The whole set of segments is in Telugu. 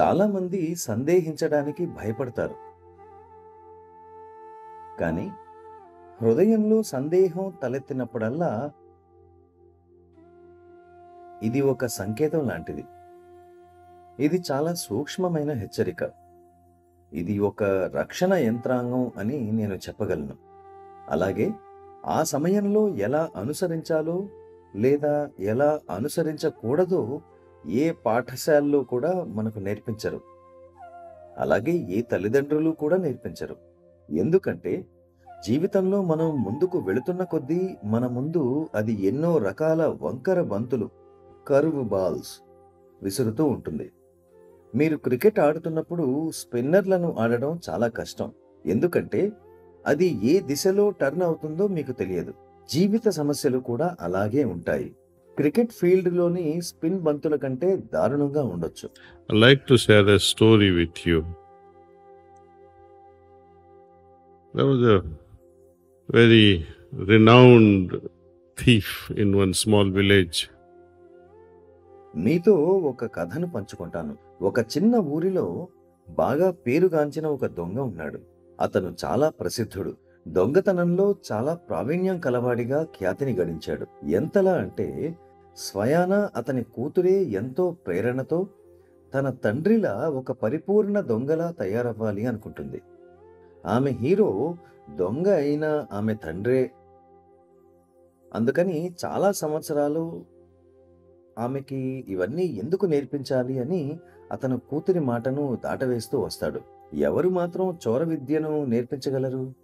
చాలామంది సందేహించడానికి భయపడతారు. కానీ హృదయంలో సందేహం తలెత్తినప్పుడల్లా ఇది ఒక సంకేతం లాంటిది. ఇది చాలా సూక్ష్మమైన హెచ్చరిక. ఇది ఒక రక్షణ యంత్రాంగం అని నేను చెప్పగలను. అలాగే ఆ సమయంలో ఎలా అనుసరించాలో లేదా ఎలా అనుసరించకూడదో ఏ పాఠశాలలో కూడా మనకు నేర్పించరు. అలాగే ఏ తల్లిదండ్రులు కూడా నేర్పించరు. ఎందుకంటే జీవితంలో మనం ముందుకు వెళుతున్న కొద్దీ మన ముందు అది ఎన్నో రకాల వంకర బంతులు కరువు బాల్స్ విసురుతూ ఉంటుంది. మీరు క్రికెట్ ఆడుతున్నప్పుడు స్పిన్నర్లను ఆడడం చాలా కష్టం. ఎందుకంటే అది ఏ దిశలో టర్న్ అవుతుందో మీకు తెలియదు. జీవిత సమస్యలు కూడా అలాగే ఉంటాయి. క్రికెట్ ఫీల్డ్లోని స్పిన్ బంతుల కంటే దారుణంగా ఉండొచ్చు. Like to share a story with you. There was a very renowned thief in one small village. మీతో ఒక కథను పంచుకుంటాను. ఒక చిన్న ఊరిలో బాగా పేరుగాంచిన ఒక దొంగ ఉన్నాడు. అతను చాలా ప్రసిద్ధుడు. దొంగతనంలో చాలా ప్రావీణ్యం కలవాడిగా ఖ్యాతిని గడించాడు. ఎంతలా అంటే స్వయాన అతని కూతురే ఎంతో ప్రేరణతో తన తండ్రిలా ఒక పరిపూర్ణ దొంగలా తయారవ్వాలి అనుకుంటుంది. ఆమె హీరో దొంగ అయిన ఆమె తండ్రే. అందుకని చాలా సంవత్సరాలు ఆమెకి ఇవన్నీ ఎందుకు నేర్పించాలి అని అతను కూతురి మాటను దాటవేస్తూ వస్తాడు. ఎవరు మాత్రం చోర విద్యను నేర్పించగలరు?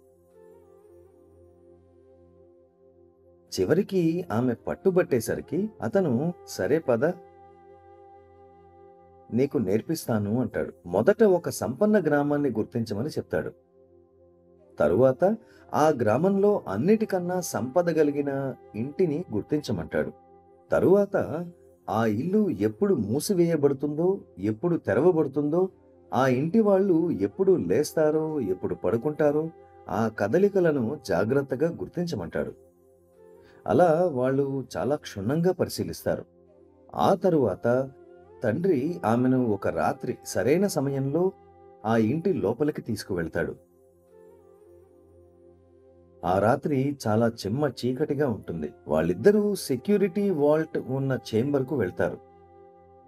చివరికి ఆమె పట్టుబట్టేసరికి అతను సరే పద నీకు నేర్పిస్తాను అంటాడు. మొదట ఒక సంపన్న గ్రామాన్ని గుర్తించమని చెప్తాడు. తరువాత ఆ గ్రామంలో అన్నిటికన్నా సంపద కలిగిన ఇంటిని గుర్తించమంటాడు. తరువాత ఆ ఇల్లు ఎప్పుడు మూసివేయబడుతుందో ఎప్పుడు తెరవబడుతుందో ఆ ఇంటి వాళ్ళు ఎప్పుడు లేస్తారో ఎప్పుడు పడుకుంటారో ఆ కదలికలను జాగ్రత్తగా గుర్తించమంటాడు. అలా వాళ్ళు చాలా క్షుణ్ణంగా పరిశీలిస్తారు. ఆ తరువాత తండ్రి ఆమెను ఒక రాత్రి సరైన సమయంలో ఆ ఇంటి లోపలికి తీసుకువెళ్తాడు. ఆ రాత్రి చాలా చిమ్మ చీకటిగా ఉంటుంది. వాళ్ళిద్దరూ సెక్యూరిటీ వాల్ట్ ఉన్న చేంబర్కు వెళ్తారు.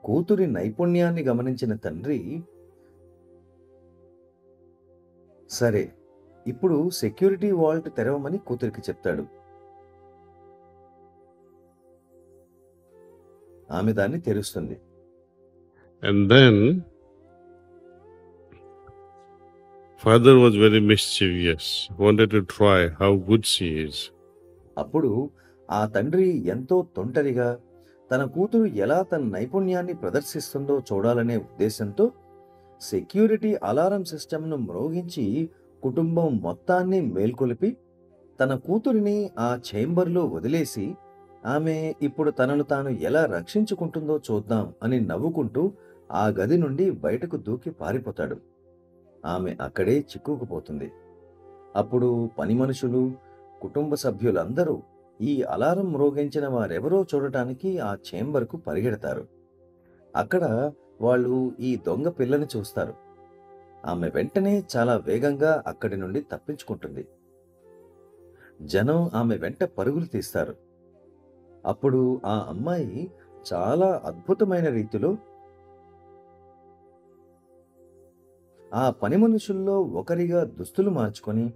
కూతురి నైపుణ్యాన్ని గమనించిన తండ్రి సరే ఇప్పుడు సెక్యూరిటీ వాల్ట్ తెరవమని కూతురికి చెప్తాడు. ఆమె దాన్ని తెరుస్తుంది then father was very mischievous, wanted to try how good she is. అప్పుడు ఆ తండ్రి ఎంతో తొంటరిగా తన కూతురు ఎలా తన నైపుణ్యాన్ని ప్రదర్శిస్తుందో చూడాలనే ఉద్దేశంతో సెక్యూరిటీ అలారం సిస్టమ్ను మ్రోగించి కుటుంబం మొత్తాన్ని మేల్కొలిపి తన కూతురిని ఆ ఛేంబర్లో వదిలేసి ఆమె ఇప్పుడు తనను తాను ఎలా రక్షించుకుంటుందో చూద్దాం అని నవ్వుకుంటూ ఆ గది నుండి బయటకు దూకి పారిపోతాడు. ఆమె అక్కడే చిక్కుకుపోతుంది. అప్పుడు పని మనుషులు కుటుంబ సభ్యులందరూ ఈ అలారం మ్రోగించిన వారెవరో చూడటానికి ఆ చేంబర్కు పరిగెడతారు. అక్కడ వాళ్ళు ఈ దొంగ పిల్లని చూస్తారు. ఆమె వెంటనే చాలా వేగంగా అక్కడి నుండి తప్పించుకుంటుంది. జనం ఆమె వెంట పరుగులు తీస్తారు. అప్పుడు ఆ అమ్మాయి చాలా అద్భుతమైన రీతిలో ఆ పని మనుషుల్లో ఒకరిగా దుస్తులు మార్చుకొని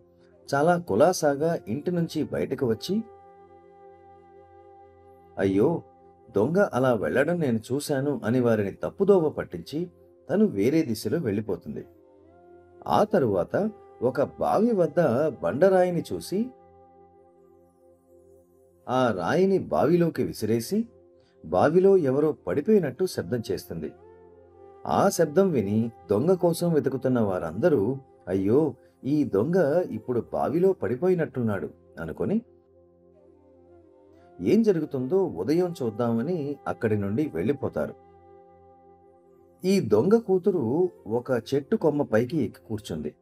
చాలా కులాసాగా ఇంటి నుంచి బయటకు వచ్చి అయ్యో దొంగ అలా వెళ్ళడం నేను చూశాను అని వారిని తప్పుదోవ పట్టించి తను వేరే దిశలో వెళ్ళిపోతుంది. ఆ తరువాత ఒక బావి వద్ద బండరాయిని చూసి ఆ రాయిని బావిలోకి విసిరేసి బావిలో ఎవరో పడిపోయినట్టు శబ్దం చేస్తుంది. ఆ శబ్దం విని దొంగ కోసం వెతుకుతున్న వారందరూ అయ్యో ఈ దొంగ ఇప్పుడు బావిలో పడిపోయినట్టున్నాడు అనుకొని ఏం జరుగుతుందో ఉదయం చూద్దామని అక్కడి నుండి వెళ్ళిపోతారు. ఈ దొంగ కూతురు ఒక చెట్టు కొమ్మ పైకి ఎక్కి కూర్చుంది.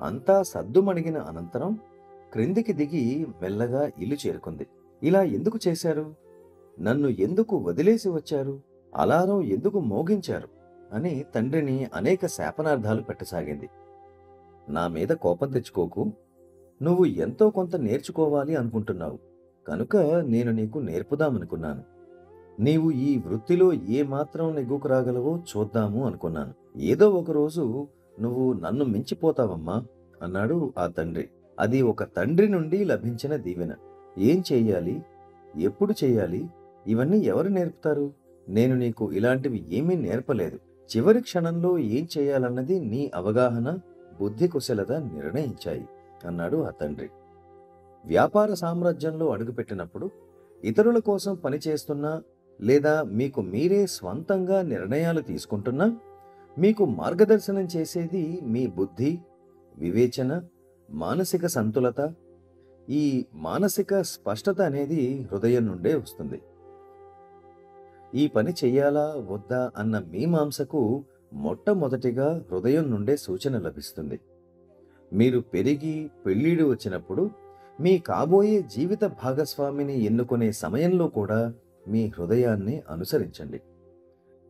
అంతా సద్దుమణిగిన అనంతరం క్రిందికి దిగి మెల్లగా ఇల్లు చేరుకుంది. ఇలా ఎందుకు చేశారు? నన్ను ఎందుకు వదిలేసి వచ్చారు? అలారం ఎందుకు మోగించారు? అని తండ్రిని అనేక శాపనార్థాలు పెట్టసాగింది. నా మీద కోపం తెచ్చుకోకు. నువ్వు ఎంతో కొంత నేర్చుకోవాలి అనుకుంటున్నావు. కనుక నేను నీకు నేర్పుదామనుకున్నాను. నీవు ఈ వృత్తిలో ఏ మాత్రం నెగ్గుకు రాగలవో చూద్దాము అనుకున్నాను. ఏదో ఒకరోజు నువ్వు నన్ను మించిపోతావమ్మా అన్నాడు ఆ తండ్రి. అది ఒక తండ్రి నుండి లభించిన దీవెన. ఏం చేయాలి? ఎప్పుడు చేయాలి? ఇవన్నీ ఎవరు నేర్పుతారు? నేను నీకు ఇలాంటివి ఏమీ నేర్పలేదు. చివరి క్షణంలో ఏం చేయాలన్నది నీ అవగాహన బుద్ధి కుశలత నిర్ణయించాయి అన్నాడు ఆ తండ్రి. వ్యాపార సామ్రాజ్యంలో అడుగుపెట్టినప్పుడు ఇతరుల కోసం పనిచేస్తున్నా లేదా మీకు మీరే స్వంతంగా నిర్ణయాలు తీసుకుంటున్నా మీకు మార్గదర్శనం చేసేది మీ బుద్ధి వివేచన మానసిక సంతులత ఈ మానసిక స్పష్టత అనేది హృదయం నుండే వస్తుంది. ఈ పని చెయ్యాలా వద్దా అన్న మీమాంసకు మొట్టమొదటిగా హృదయం నుండే సూచన లభిస్తుంది. మీరు పెరిగి పెళ్ళిడు వచ్చినప్పుడు మీ కాబోయే జీవిత భాగస్వామిని ఎన్నుకునే సమయంలో కూడా మీ హృదయాన్ని అనుసరించండి.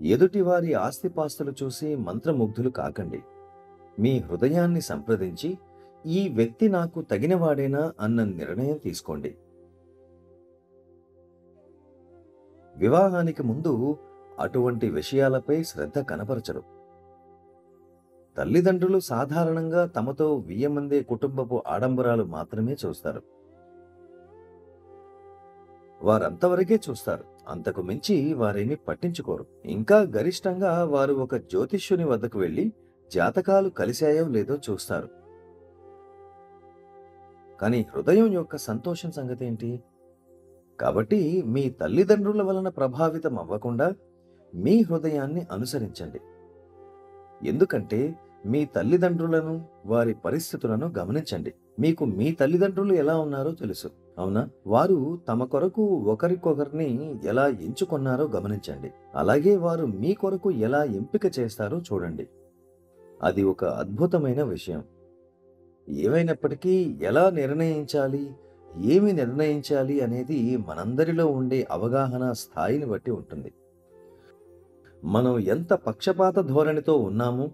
ఎదుటివారి ఆస్తిపాస్తులు చూసి మంత్రముగ్ధులు కాకండి. మీ హృదయాన్ని సంప్రదించి ఈ వ్యక్తి నాకు తగినవాడేనా అన్న నిర్ణయం తీసుకోండి. వివాహానికి ముందు అటువంటి విషయాలపై శ్రద్ధ కనపరచరు. తల్లిదండ్రులు సాధారణంగా తమతో వియ్యమందే కుటుంబపు ఆడంబరాలు మాత్రమే చూస్తారు. వారంతవరకే చూస్తారు. అంతకు మించి వారేమి పట్టించుకోరు. ఇంకా గరిష్టంగా వారు ఒక జ్యోతిష్యుని వద్దకు వెళ్ళి జాతకాలు కలిశాయో లేదో చూస్తారు. కానీ హృదయం యొక్క సంతోషం సంగతి ఏంటి కాబట్టి మీ తల్లిదండ్రుల వలన ప్రభావితం అవ్వకుండా మీ హృదయాన్ని అనుసరించండి. ఎందుకంటే మీ తల్లిదండ్రులను వారి పరిస్థితులను గమనించండి. మీకు మీ తల్లిదండ్రులు ఎలా ఉన్నారో తెలుసు. అవునా? వారు తమ కొరకు ఒకరికొకరిని ఎలా ఎంచుకున్నారో గమనించండి. అలాగే వారు మీ కొరకు ఎలా ఎంపిక చేస్తారో చూడండి. అది ఒక అద్భుతమైన విషయం. ఏమైనప్పటికీ ఎలా నిర్ణయించాలి? ఏమి నిర్ణయించాలి అనేది మనందరిలో ఉండే అవగాహన స్థాయిని బట్టి ఉంటుంది. మనం ఎంత పక్షపాత ధోరణితో ఉన్నాము?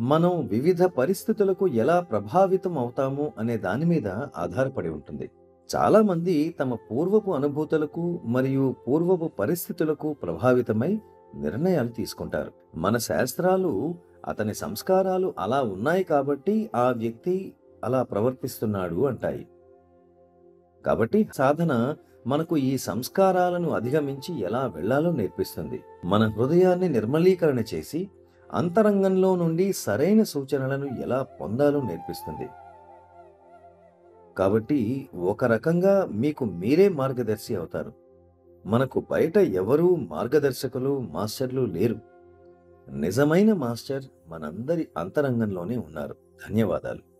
మనం వివిధ పరిస్థితులకు ఎలా ప్రభావితం అవుతాము అనే దాని మీద ఆధారపడి ఉంటుంది. చాలామంది తమ పూర్వపు అనుభూతులకు మరియు పూర్వపు పరిస్థితులకు ప్రభావితమై నిర్ణయాలు తీసుకుంటారు. మన శాస్త్రాలు అతని సంస్కారాలు అలా ఉన్నాయి కాబట్టి ఆ వ్యక్తి అలా ప్రవర్తిస్తున్నాడు అంటాయి. కాబట్టి సాధన మనకు ఈ సంస్కారాలను అధిగమించి ఎలా వెళ్ళాలో నేర్పిస్తుంది. మన హృదయాన్ని నిర్మలీకరణ చేసి అంతరంగంలో నుండి సరైన సూచనలను ఎలా పొందాలో నేర్పిస్తుంది. కాబట్టి ఒక రకంగా మీకు మీరే మార్గదర్శి అవుతారు. మనకు బయట ఎవరూ మార్గదర్శకులు మాస్టర్లు లేరు. నిజమైన మాస్టర్ మనందరి అంతరంగంలోనే ఉన్నారు. ధన్యవాదాలు.